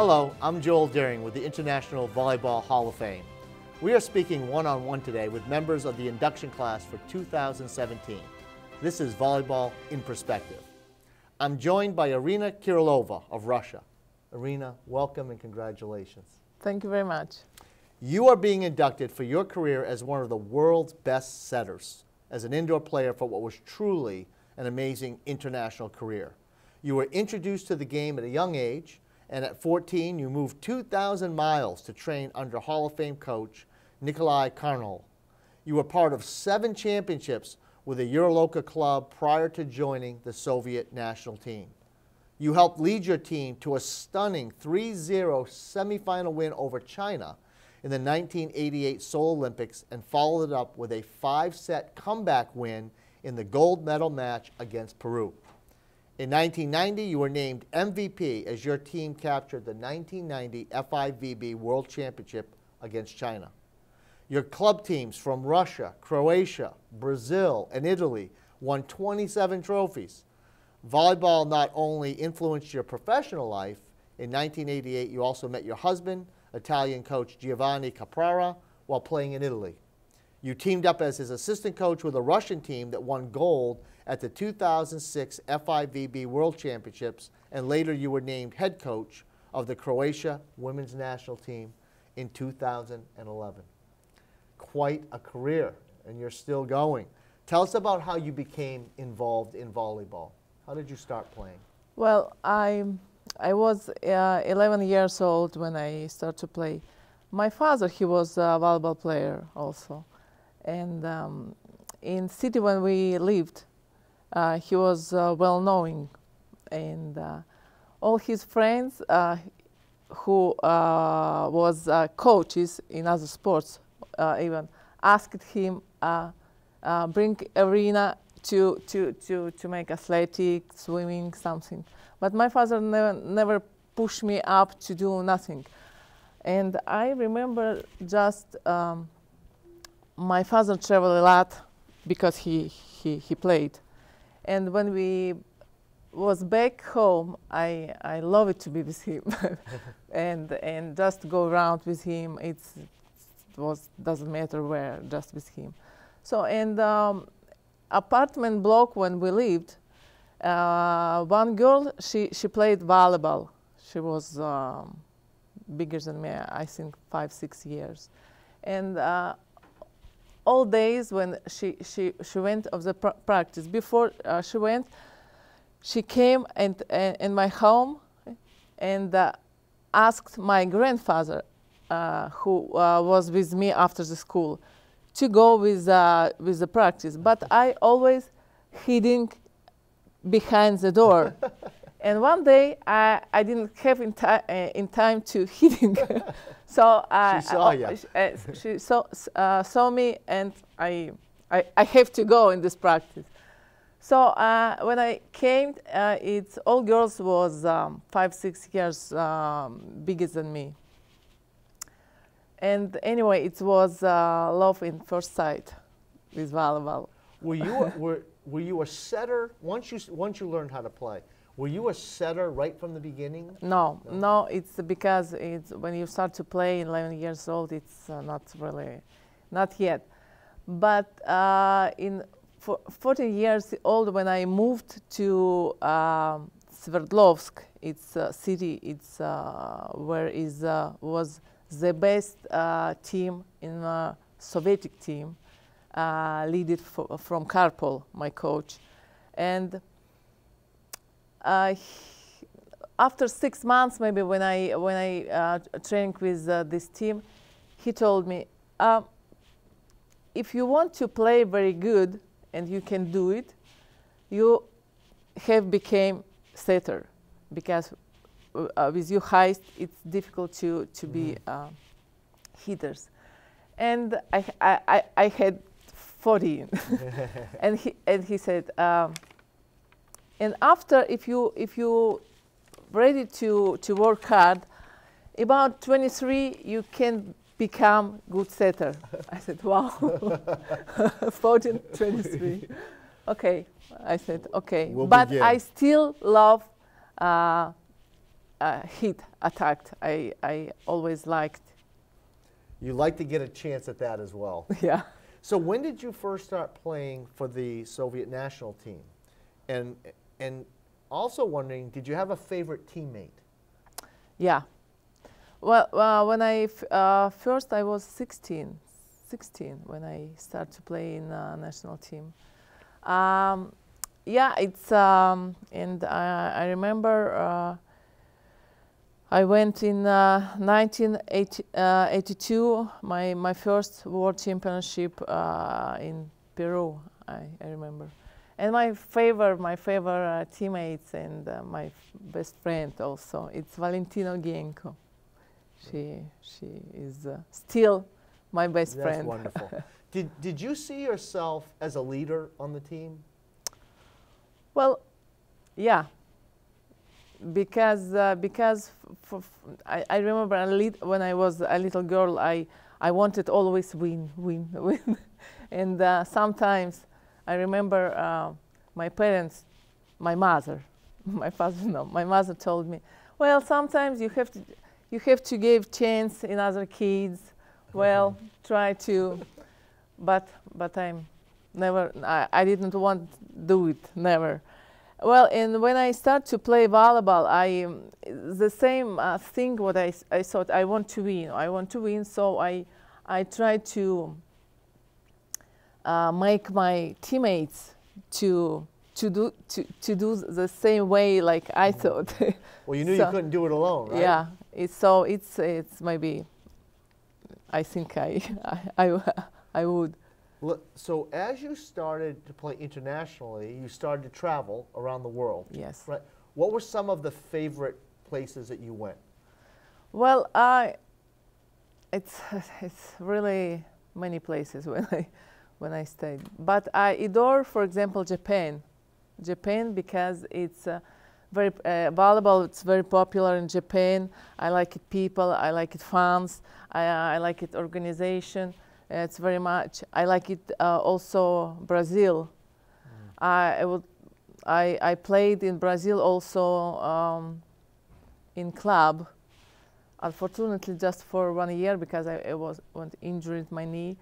Hello, I'm Joel Deering with the International Volleyball Hall of Fame. We are speaking one-on-one today with members of the induction class for 2017. This is Volleyball in Perspective. I'm joined by Irina Kirillova of Russia. Irina, welcome and congratulations. Thank you very much. You are being inducted for your career as one of the world's best setters, as an indoor player for what was truly an amazing international career. You were introduced to the game at a young age, and at 14, you moved 2,000 miles to train under Hall of Fame coach Nikolai Karpol. You were part of seven championships with the Uralochka club prior to joining the Soviet national team. You helped lead your team to a stunning 3 0 semifinal win over China in the 1988 Seoul Olympics and followed it up with a five set comeback win in the gold medal match against Peru. In 1990, you were named MVP as your team captured the 1990 FIVB World Championship against China. Your club teams from Russia, Croatia, Brazil, and Italy won 27 trophies. Volleyball not only influenced your professional life, in 1988 you also met your husband, Italian coach Giovanni Caprara, while playing in Italy. You teamed up as his assistant coach with a Russian team that won gold at the 2006 FIVB World Championships, and later you were named head coach of the Croatia women's national team in 2011 quite a career, and you're still going. Tell us about how you became involved in volleyball. How did you start playing? Well, I, I was uh, 11 years old when I started to play. My father, he was a volleyball player also. And um, in city when we lived, he was uh, well known. And uh, all his friends uh, who uh, was coaches in other sports uh, even asked him uh, uh, bring Irina to, to, to, to make athletic, swimming, something. But my father never, never pushed me up to do nothing. And I remember just um, my father traveled a lot because he, he, he played. And when we was back home, I, I love it to be with him and, and just go around with him. It's was doesn't matter where, just with him. So the um, apartment block when we lived, uh, one girl she she played volleyball. She was um, bigger than me, I think five six years, and. Uh, all days when she, she, she went of the pr practice, before uh, she went, she came and, in my home and uh, asked my grandfather uh, who uh, was with me after the school to go with, uh, with the practice. But I always hiding behind the door. and one day I, I didn't have in, uh, in time to hiding. so uh, she saw you. Uh, she saw, uh, saw me and I, I, I have to go in this practice. So uh, when I came, uh, it's all girls was um, five, six years um, bigger than me. And anyway, it was uh, love in first sight with volleyball. Were you a, were, were you a setter once you once you learned how to play? Were you a setter right from the beginning? No, no, no it's because it's when you start to play 11 years old, it's uh, not really, not yet. But uh, in 14 years old, when I moved to uh, Sverdlovsk, it's a city, it's uh, where is uh, was the best uh, team in the Soviet team, uh, led from Karpol, my coach. And uh, after six months, maybe when I, when I uh, trained with uh, this team, he told me, uh, if you want to play very good and you can do it, you have become setter because uh, with your height, it's difficult to, to mm. be uh, hitters. And I, I, I had 14. and, he, and he said, um, and after, if you, if you ready to, to work hard, about 23, you can become good setter. I said, wow, 14, 23. okay, I said, okay. We'll but begin. I still love uh, uh, hit, attacked. I, I always liked. You like to get a chance at that as well. Yeah. So when did you first start playing for the Soviet national team? And and also wondering, did you have a favorite teammate? Yeah. Well, uh, when I uh, first I was 16, 16 when I started to play in uh, national team. Um, yeah, it's um, and I, remember uh, I went in uh, 1982 my my first world championship uh, in Peru. I, I remember, and my favorite my favorite uh, teammates and uh, my f- best friend also it's Valentina Ogienko. She she is uh, still my best That's friend. wonderful. did did you see yourself as a leader on the team? Well, yeah, because uh, because f- f- I, I remember a lit- when I was a little girl, I I wanted always win, win, win, and uh, sometimes I remember uh, my parents, my mother, my father no, my mother told me, well, sometimes you have to you have to give chance in other kids. Well, try to, but but I'm never I, I didn't want do it never. Well and when i start to play volleyball i um, the same uh, thing what I, I thought i want to win. I want to win so i i try to uh, make my teammates to to do to, to do the same way like i thought Well, you knew So- you couldn't do it alone, right? yeah it's so it's it's maybe i think i i, I, I would So as you started to play internationally, you started to travel around the world. yes Right. What were some of the favorite places that you went? Well, I it's it's really many places when I when I stayed, but I adore, for example, Japan. Japan because it's uh, very uh, volleyball. It's very popular in Japan. I like it people. I like it fans. I, I like it organization. Uh, it's very much. I like it uh, also Brazil. I, I would. I, I played in Brazil also um, in club unfortunately just for one year because I, I was was injured my knee,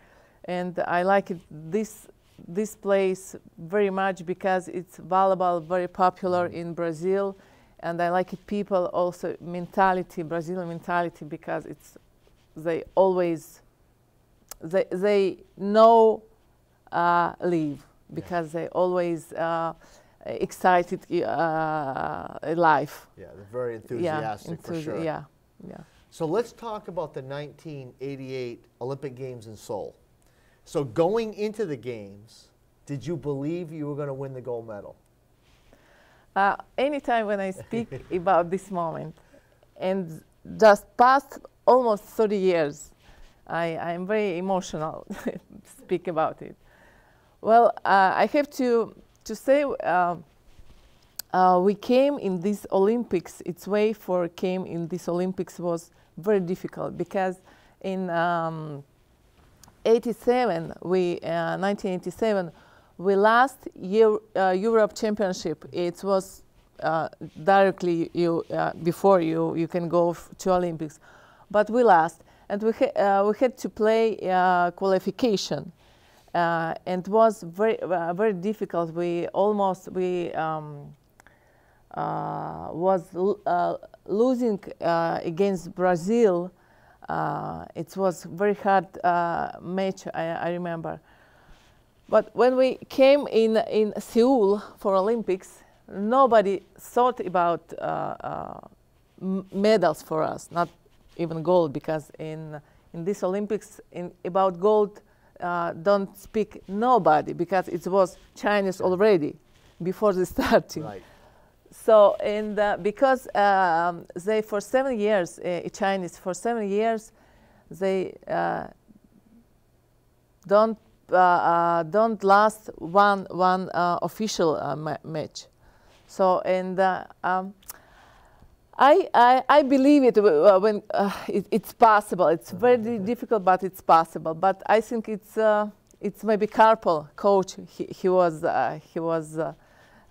and I like it, this this place very much because it's volleyball very popular in Brazil, and I like it people also mentality Brazilian mentality because it's they always they they know uh, leave because they always uh, excited uh, life. Yeah, they're very enthusiastic for enthusi- sure. Yeah, yeah. So let's talk about the 1988 Olympic Games in Seoul. So going into the games, did you believe you were going to win the gold medal? Uh, anytime when I speak about this moment, and just past almost 30 years, I, I'm very emotional to speak about it. Well, uh, I have to, to say uh, uh, we came in these Olympics, its way for came in these Olympics was very difficult because in um, 87, we, uh, 1987, we last uh, Europe Championship. It was uh, directly you uh, before you you can go to Olympics, but we lost, and we ha- uh, we had to play uh, qualification, uh, and it was very uh, very difficult. We almost we. Um, uh, was uh, losing uh, against Brazil. Uh, it was very hard uh, match. I, I remember. But when we came in in Seoul for Olympics, nobody thought about uh, uh, medals for us, not even gold, because in in this Olympics, in about gold, uh, don't speak nobody because it was Chinese already before the starting. Right. So, and uh, because um, they for seven years, uh, Chinese for seven years, they uh, don't uh, uh, don't last one one uh, official ma- match. So, and um, I, I I believe it when it, it's possible. It's very di- difficult, but it's possible. But I think it's it's maybe Karpol coach. He, he was he was.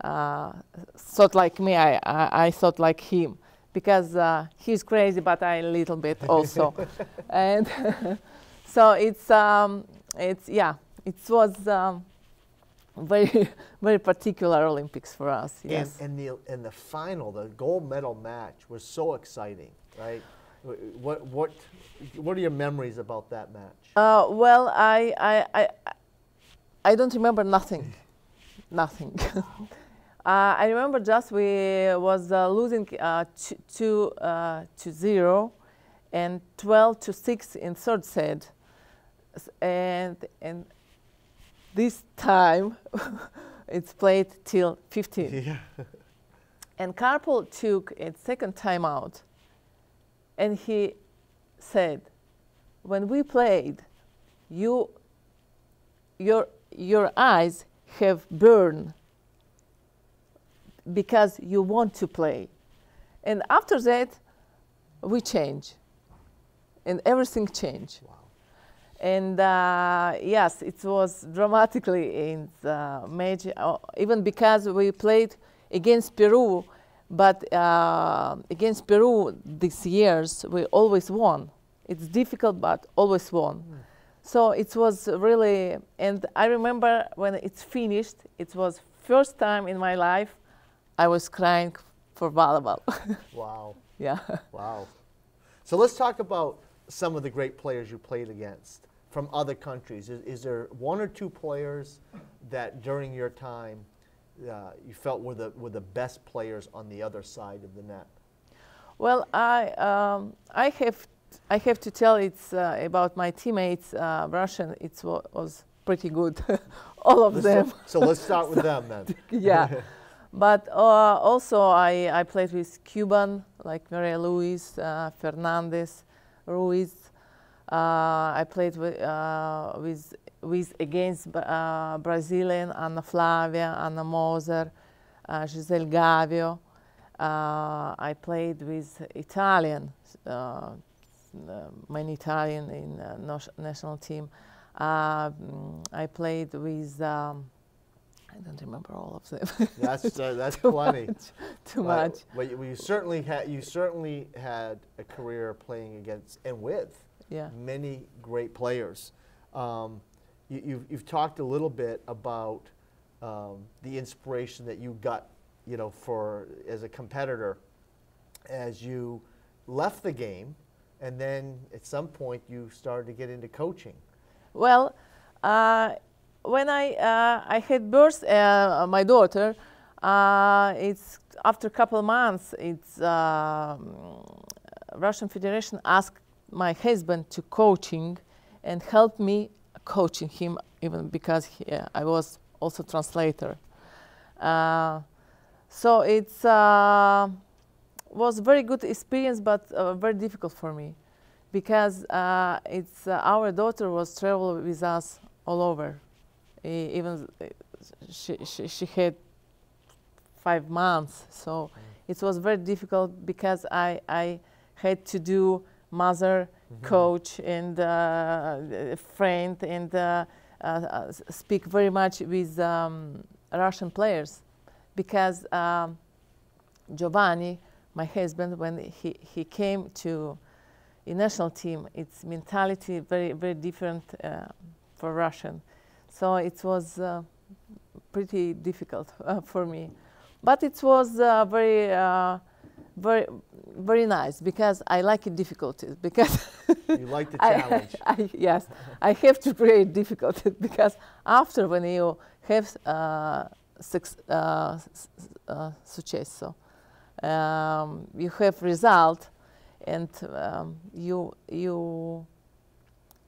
Uh, thought like me. I, I, I thought like him because uh, he's crazy, but I a little bit also. and so it's, um, it's, yeah, it was um, very, very particular Olympics for us, yes. And, and, the, and the final, the gold medal match was so exciting, right? What, what, what are your memories about that match? Uh, well, I, I, I, I don't remember nothing, nothing. Uh, I remember just we was uh, losing uh, two, uh, to zero and 12 to six in third set. And, and this time it's played till 15. Yeah. and Karpol took a second timeout and he said, when we played, you, your, your eyes have burned because you want to play. And after that, we change. And everything changed. Wow. And uh, yes, it was dramatically in the major, uh, even because we played against Peru but uh, against Peru these years, we always won. It's difficult, but always won. Mm. So it was really, and I remember when it's finished, it was first time in my life I was crying for volleyball. wow. Yeah. Wow. So let's talk about some of the great players you played against from other countries. Is, is there one or two players that during your time uh, you felt were the, were the best players on the other side of the net? Well, I, um, I, have, I have to tell it's uh, about my teammates, uh, Russian, it was pretty good, all of them. So, so let's start with them then. yeah. But uh, also I, I played with Cuban, like Maria Luis, uh, Fernandez, Ruiz. Uh, I played with, with with against Brazilian Anna Flavia, Anna Moser, Giselle Gavio. I played with Italian, many Italian in national team. I played with. Um, I don't remember all of them. that's that's too plenty. Much, too much. But you, you certainly had you certainly had a career playing against and with yeah. many great players. Um, you, you've, you've talked a little bit about um, the inspiration that you got, you know, for as a competitor as you left the game, and then at some point you started to get into coaching. Well, uh, when I uh, I had birth uh, my daughter, uh, it's after a couple of months. It's um, Russian Federation asked my husband to coaching and help me coaching him even because he, I was also translator. Uh, so it's uh, was very good experience, but uh, very difficult for me because it's our daughter was travel with us all over. Even she, she, she had five months, so mm. it was very difficult because I I had to do mother mm-hmm. coach and uh, friend and uh, uh, speak very much with um, Russian players because um, Giovanni, my husband, when he, he came to a national team, its mentality very very different uh, for Russian, so it was uh, pretty difficult uh, for me, but it was very very very nice because I like difficulties because you like the challenge. I, I, yes, I have to create difficulties because after when you have uh, uh, uh, successo, um, you have result, and um, you you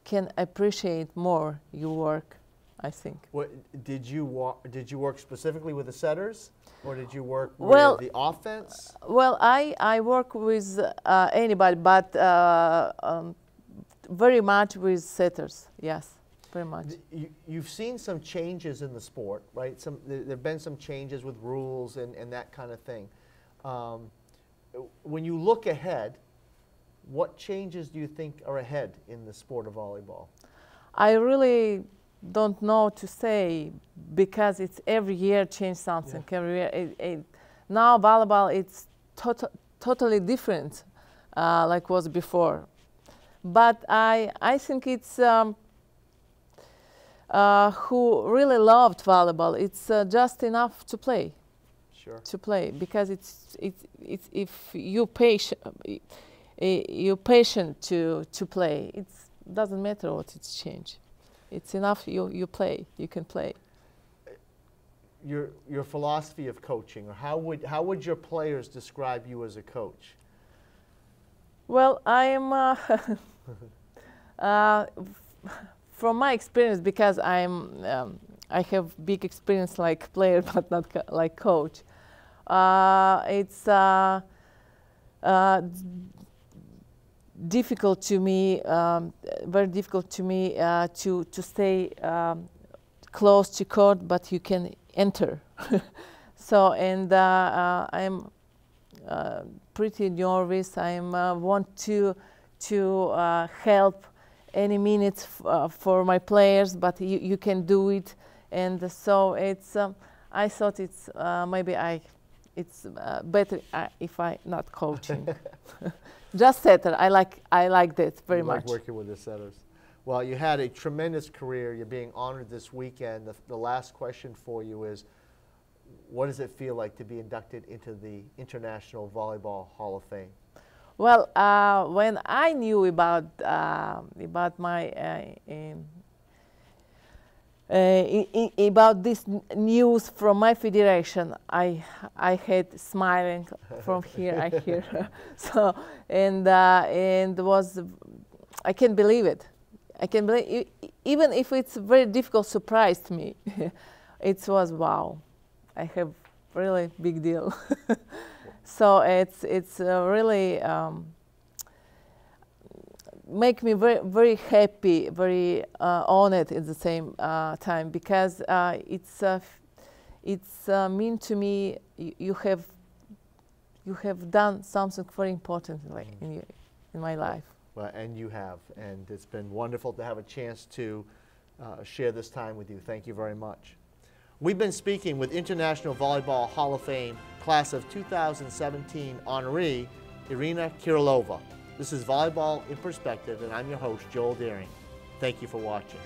can appreciate more your work. I think. What did you did you work specifically with the setters? Or did you work well, with the offense? Well, I, I work with uh, anybody, but uh, um, very much with setters, yes, very much. You, you've seen some changes in the sport, right? Some, there have been some changes with rules and, and that kind of thing. Um, when you look ahead, what changes do you think are ahead in the sport of volleyball? I really don't know to say because it's every year change something yeah. every year. It, it, now volleyball it's total, totally different, uh, like was before. But I, I think it's um, uh, who really loved volleyball. It's uh, just enough to play. Sure. To play because it's it's, it's if you patient you patient to to play. It doesn't matter what it's change. It's enough you you play. You can play. Your your philosophy of coaching, or how would how would your players describe you as a coach? Well, I am. Uh, uh, from my experience, because I'm, um, I have big experience like player, but not co like coach. Uh, it's uh, uh, difficult to me, um, very difficult to me uh, to to stay um, close to court, but you can enter. so, and I'm pretty nervous. I want to to help any minutes uh, for my players, but you, you can do it. And so it's, um, I thought it's uh, maybe I, it's uh, better uh, if I not coaching. Just setter. I like I like that very you much. Like working with the setters. Well, you had a tremendous career. You're being honored this weekend. The, the last question for you is, what does it feel like to be inducted into the International Volleyball Hall of Fame? Well, uh, when I knew about uh, about my uh, uh about this news from my federation, I I had smiling from here. I hear so and uh, and was I can't believe it. I can believe even if it's very difficult surprise to me. it was wow. I have really big deal. so it's it's uh, really um, make me very very happy, very uh, honored at the same uh, time because uh, it's uh, it's uh, mean to me you, you, have you have done something very important in, mm. in, in my life. Well, and you have, and it's been wonderful to have a chance to share this time with you. Thank you very much. We've been speaking with International Volleyball Hall of Fame Class of 2017 honoree, Irina Kirillova. This is Volleyball in Perspective, and I'm your host, Joel Deering. Thank you for watching.